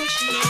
Krishna.